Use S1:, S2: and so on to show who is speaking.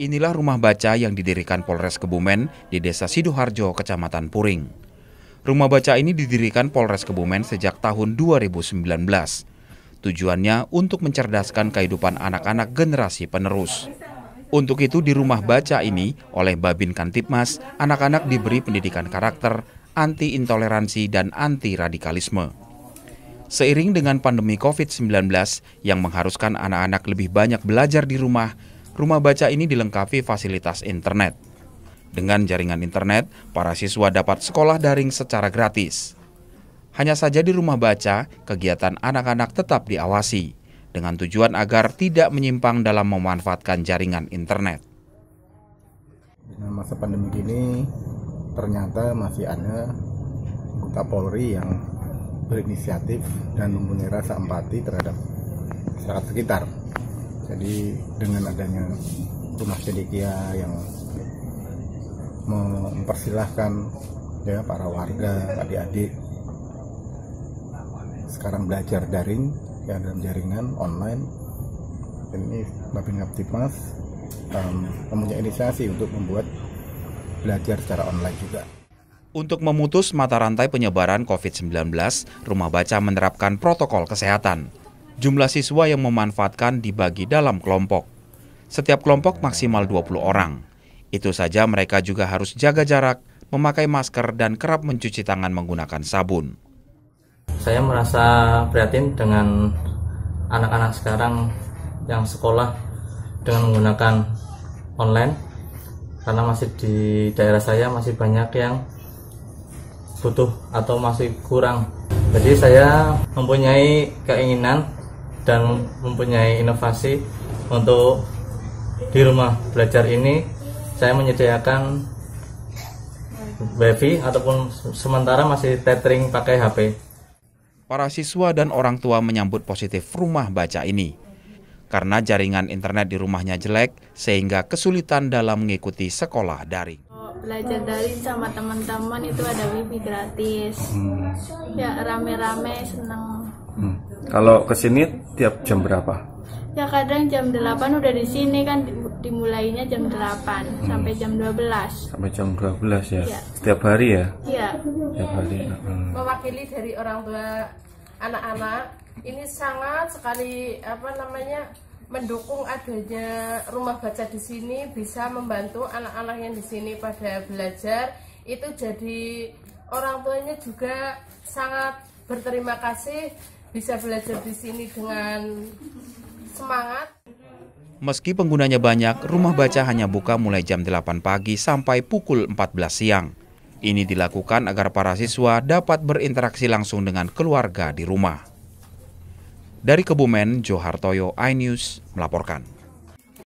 S1: Inilah rumah baca yang didirikan Polres Kebumen di Desa Sidoharjo, Kecamatan Puring. Rumah baca ini didirikan Polres Kebumen sejak tahun 2019. Tujuannya untuk mencerdaskan kehidupan anak-anak generasi penerus. Untuk itu di rumah baca ini oleh Babin Kantipmas, anak-anak diberi pendidikan karakter, anti intoleransi dan anti radikalisme. Seiring dengan pandemi COVID-19 yang mengharuskan anak-anak lebih banyak belajar di rumah, rumah baca ini dilengkapi fasilitas internet. Dengan jaringan internet, para siswa dapat sekolah daring secara gratis. Hanya saja di rumah baca, kegiatan anak-anak tetap diawasi, dengan tujuan agar tidak menyimpang dalam memanfaatkan jaringan internet.
S2: Di masa pandemi ini, ternyata masih ada anggota Polri yang berinisiatif dan mempunyai rasa empati terhadap masyarakat sekitar jadi dengan adanya rumah cedekia yang mempersilahkan ya para warga adik-adik sekarang belajar daring ya dalam jaringan online ini Bapin Kaptipmas um, mempunyai inisiasi untuk membuat belajar secara online juga.
S1: Untuk memutus mata rantai penyebaran COVID-19, Rumah Baca menerapkan protokol kesehatan. Jumlah siswa yang memanfaatkan dibagi dalam kelompok. Setiap kelompok maksimal 20 orang. Itu saja mereka juga harus jaga jarak, memakai masker dan kerap mencuci tangan menggunakan sabun.
S3: Saya merasa prihatin dengan anak-anak sekarang yang sekolah dengan menggunakan online karena masih di daerah saya masih banyak yang butuh atau masih kurang. Jadi saya mempunyai keinginan dan mempunyai inovasi untuk di rumah belajar ini saya menyediakan wifi ataupun sementara masih tethering pakai HP.
S1: Para siswa dan orang tua menyambut positif rumah baca ini. Karena jaringan internet di rumahnya jelek, sehingga kesulitan dalam mengikuti sekolah daring.
S4: Belajar daring sama teman-teman itu ada wifi gratis. Hmm. Ya rame-rame senang.
S5: Kalau ke sini tiap jam berapa?
S4: Ya kadang jam 8 udah di sini kan dimulainya jam 8 hmm. sampai jam 12.
S5: Sampai jam 12 ya. ya. Setiap hari ya?
S4: Iya.
S5: Setiap hari.
S6: Hmm. Mewakili dari orang tua anak-anak ini sangat sekali apa namanya mendukung adanya rumah baca di sini bisa membantu anak-anak yang di sini pada belajar itu jadi orang tuanya juga sangat berterima kasih bisa belajar di sini dengan semangat.
S1: Meski penggunanya banyak, rumah baca hanya buka mulai jam 8 pagi sampai pukul 14 siang. Ini dilakukan agar para siswa dapat berinteraksi langsung dengan keluarga di rumah. Dari Kebumen, Johartoyo iNews melaporkan.